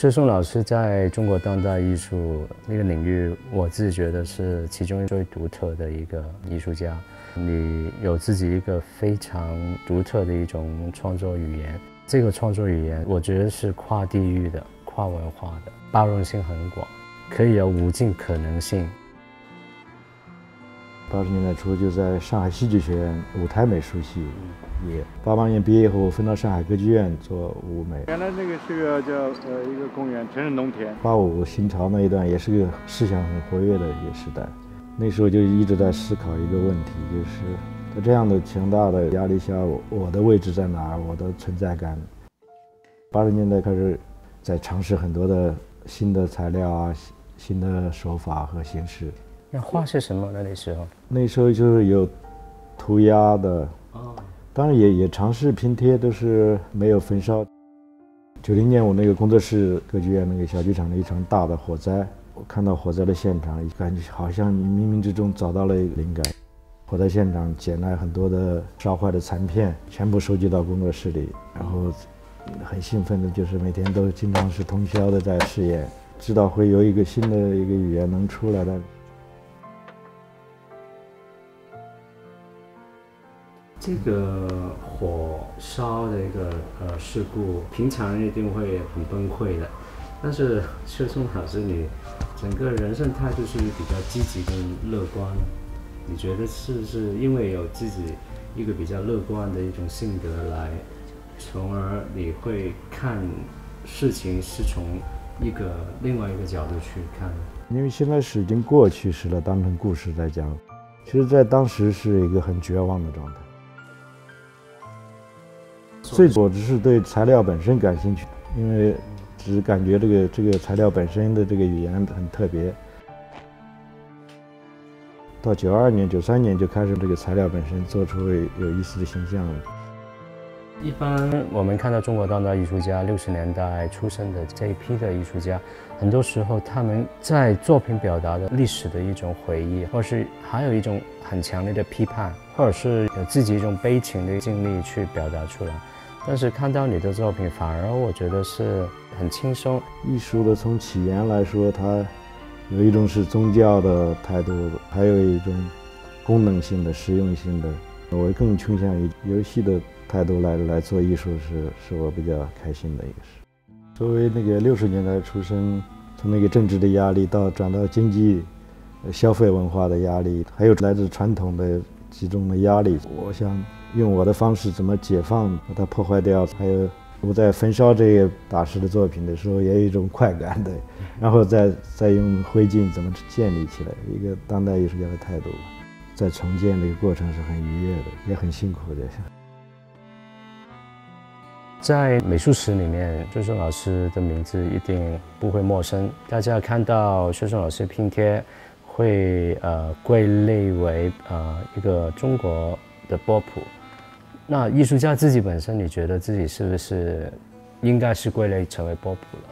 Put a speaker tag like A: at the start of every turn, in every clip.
A: 薛松老师在中国当代艺术那个领域，我自己觉得是其中最独特的一个艺术家。你有自己一个非常独特的一种创作语言，这个创作语言我觉得是跨地域的、跨文化的，包容性很广，可以有无尽可能性。
B: 八十年代初就在上海戏剧学院舞台美术系毕业。八八年毕业以后分到上海歌剧院做舞美。
C: 原来那个是个叫呃一个公园，全是农田。
B: 八五新潮那一段也是个思想很活跃的一个时代。那时候就一直在思考一个问题，就是在这样的强大的压力下，我的位置在哪儿？我的存在感。八十年代开始在尝试很多的新的材料啊，新的手法和形式。
A: 那画是什么呢？那时候，
B: 那时候就是有涂鸦的，哦，当然也也尝试拼贴，都是没有焚烧。九零年我那个工作室歌剧院那个小剧场的一场大的火灾，我看到火灾的现场，感觉好像冥冥之中找到了灵感。火灾现场捡来很多的烧坏的残片，全部收集到工作室里，然后很兴奋的，就是每天都经常是通宵的在试验，知道会有一个新的一个语言能出来的。
A: 这个火烧的一个呃事故，平常一定会很崩溃的。但是薛松老师，你整个人生态度是比较积极跟乐观。你觉得是不是因为有自己一个比较乐观的一种性格来，从而你会看事情是从一个另外一个角度去看？
B: 因为现在是已经过去式了，当成故事在讲。其实，在当时是一个很绝望的状态。最我只是对材料本身感兴趣，因为只感觉这个这个材料本身的这个语言很特别。到九二年、九三年就开始这个材料本身做出有意思的形象了。
A: 一般我们看到中国当代艺术家六十年代出生的这一批的艺术家，很多时候他们在作品表达的历史的一种回忆，或是还有一种很强烈的批判，或者是有自己一种悲情的经历去表达出来。但是看到你的作品，反而我觉得是很轻松。
B: 艺术的从起源来说，它有一种是宗教的态度，还有一种功能性的、实用性的。我更倾向于游戏的态度来来做艺术，是是我比较开心的一个事。作为那个六十年代出生，从那个政治的压力到转到经济、消费文化的压力，还有来自传统的几种的压力，我想。用我的方式怎么解放，把它破坏掉？还有我在焚烧这个大师的作品的时候，也有一种快感的。然后再再用灰烬怎么建立起来？一个当代艺术家的态度，在重建这个过程是很愉悦的，也很辛苦的。
A: 在美术史里面，薛松老师的名字一定不会陌生。大家看到薛松老师拼贴，会呃归类为呃一个中国的波普。那艺术家自己本身，你觉得自己是不是应该是归类成为波普了？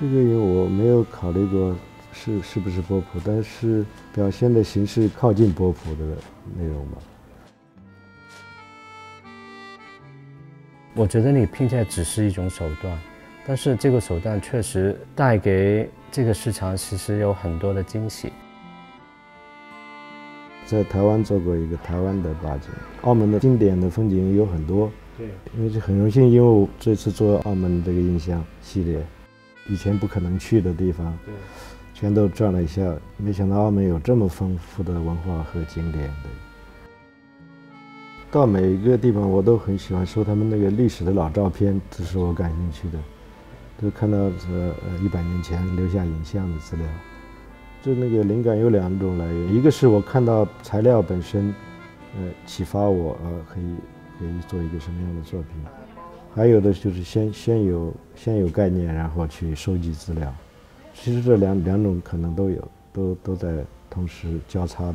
B: 这个我没有考虑过是是不是波普，但是表现的形式靠近波普的内容吧。
A: 我觉得你拼贴只是一种手段，但是这个手段确实带给这个市场其实有很多的惊喜。
B: 在台湾做过一个台湾的八景，澳门的经典的风景有很多。
A: 对，
B: 因为是很荣幸，因为我这次做澳门这个印象系列，以前不可能去的地方，
A: 对，
B: 全都转了一下。没想到澳门有这么丰富的文化和景点。对，到每一个地方我都很喜欢收他们那个历史的老照片，这是我感兴趣的，都看到这呃一百年前留下影像的资料。就那个灵感有两种来源，一个是我看到材料本身，呃，启发我，呃，可以可以做一个什么样的作品；还有的就是先先有先有概念，然后去收集资料。其实这两两种可能都有，都都在同时交叉的。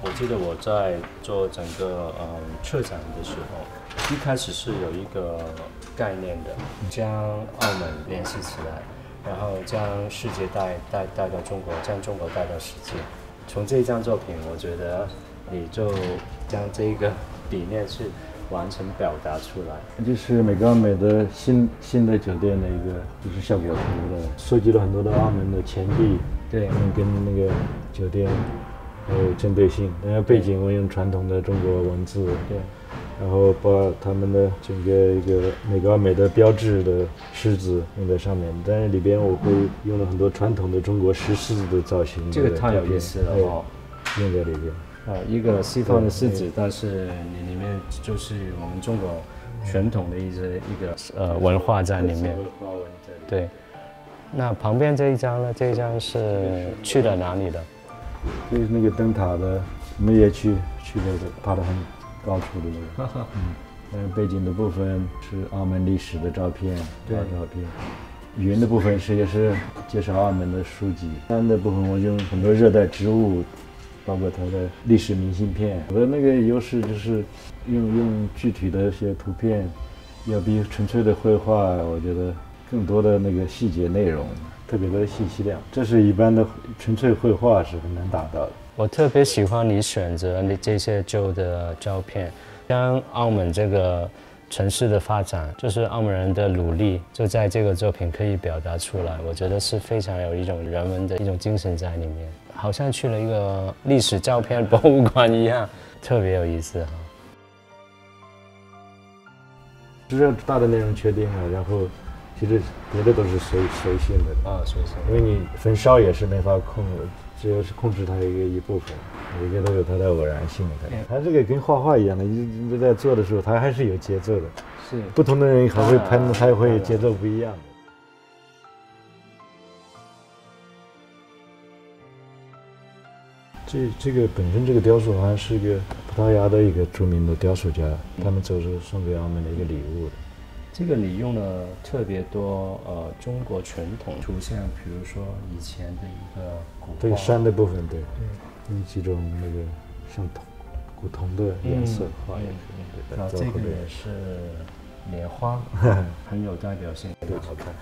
A: 我记得我在做整个嗯策展的时候，一开始是有一个概念的，将澳门联系起来，然后将世界带带带到中国，将中国带到世界。从这张作品，我觉得你就将这个理念去完成表达出来。
B: 就是美高美的新新的酒店的一个就是效果图的，收集了很多的澳门的钱币，
A: 对，
B: 跟那个酒店。还有针对性，然后背景我用传统的中国文字，
A: 对，
B: 然后把他们的整个一个美高美的标志的狮子用在上面，但是里边我会用了很多传统的中国石狮子的造型，
A: 这个太有意思了哦，
B: 用在里边。
A: 啊，一个西方的狮子，但是你里面就是我们中国传统的一些一个呃文化在里面。对，那旁边这一张呢？这一张是去了哪里的？
B: 就是那个灯塔的，我们也去去那个爬得很高处的那个，嗯，嗯，背景的部分是澳门历史的照片，
A: 对，
B: 照片。云的部分是也是介绍澳门的书籍。山的部分我用很多热带植物，包括它的历史明信片。我的那个优势就是用用具体的一些图片，要比纯粹的绘画，我觉得更多的那个细节内容。特别多的信息量，这是一般的纯粹绘画是很难达到的。
A: 我特别喜欢你选择你这些旧的照片，将澳门这个城市的发展，就是澳门人的努力，就在这个作品可以表达出来。我觉得是非常有一种人文的一种精神在里面，好像去了一个历史照片博物馆一样，特别有意思哈。
B: 只要大的内容确定了，然后。其实别的都是随随性的
A: 啊，随性。
B: 因为你焚烧也是没法控，只有是控制它一个一部分，每个都有它的偶然性。它这个跟画画一样的，你你在做的时候，它还是有节奏的。
A: 是。
B: 不同的人还会喷，他也会节奏不一样。这这个本身这个雕塑好像是一个葡萄牙的一个著名的雕塑家，他们走是送给澳门的一个礼物的。
A: 这个你用了特别多呃中国传统。图像，比如说以前的一个古
B: 对山的部分，对，用几种那个像铜古铜的颜色。画一
A: 个，对，这个也是莲花，很有代表性，对，好看。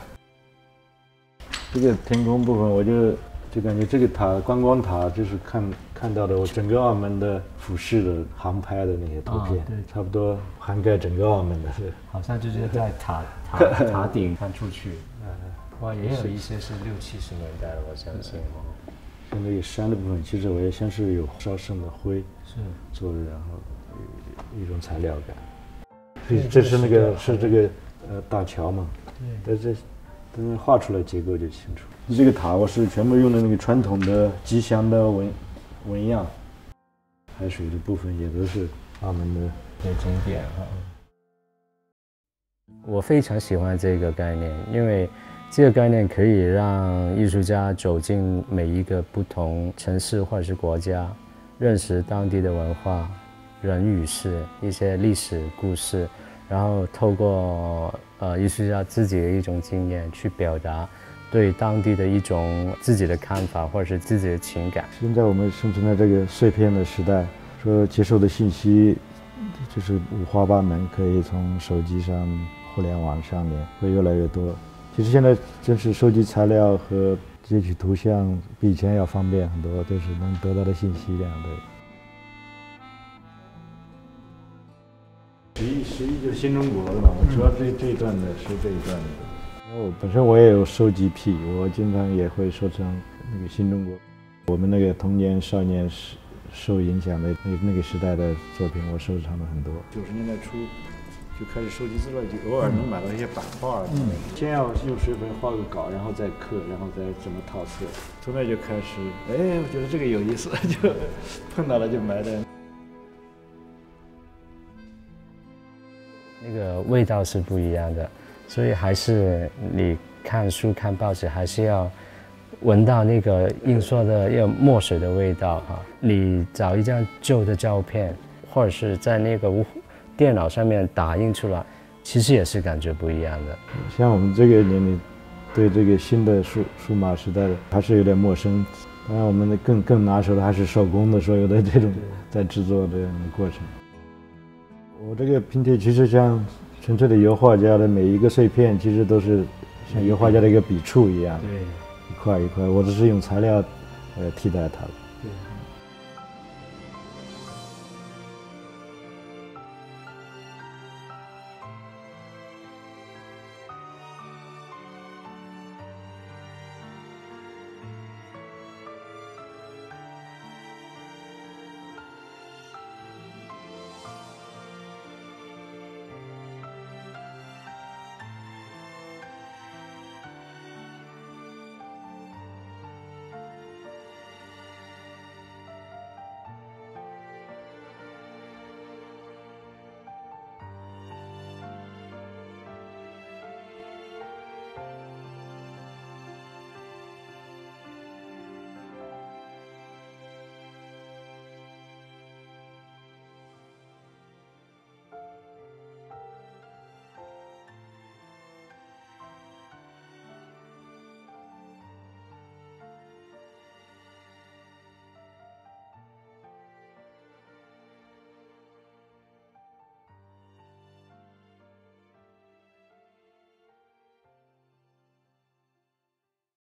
B: 这个天空部分，我就。就感觉这个塔观光塔就是看看到的我整个澳门的俯视的航拍的那些图片，
A: 对，
B: 差不多涵盖整个澳门的，
A: 是好像就是在塔塔 塔顶看出去，嗯哇，也有一些是六七十年代的，我相信。
B: 像那个山的部分，其实我也像是有烧剩的灰
A: 是
B: 做的，然后一种材料感。这是那个是这个呃大桥嘛？
A: 对，
B: 但这但是画出来结构就清楚。这个塔我是全部用的那个传统的吉祥的纹纹样，海水的部分也都是澳门的
A: 经典哈。我非常喜欢这个概念，因为这个概念可以让艺术家走进每一个不同城市或者是国家，认识当地的文化、人与事、一些历史故事，然后透过呃艺术家自己的一种经验去表达。对当地的一种自己的看法，或者是自己的情感。
B: 现在我们生存在这个碎片的时代，说接受的信息就是五花八门，可以从手机上、互联网上面会越来越多。其实现在真是收集材料和截取图像比以前要方便很多，都是能得到的信息量的。十一十一就是新中国了嘛，我主要这这一段的是这一段的。我本身我也有收集癖，我经常也会收藏那个新中国，我们那个童年少年时受影响的那那个时代的作品，我收藏了很多。九十年代初就开始收集资料，就偶尔能买到一些版画。嗯。先要用水粉画个稿，然后再刻，然后再怎么套色。从那就开始，哎，我觉得这个有意思，就碰到了就买点。
A: 那个味道是不一样的。所以还是你看书看报纸，还是要闻到那个印刷的要墨水的味道哈。你找一张旧的照片，或者是在那个电脑上面打印出来，其实也是感觉不一样的。
B: 像我们这个年龄，对这个新的数数码时代的还是有点陌生。当然，我们的更更拿手的还是手工的所有的这种在制作的过程。我这个拼贴其实像纯粹的油画家的每一个碎片，其实都是像油画家的一个笔触一样，
A: 对
B: 一块一块。我只是用材料呃替代它了。
A: 对。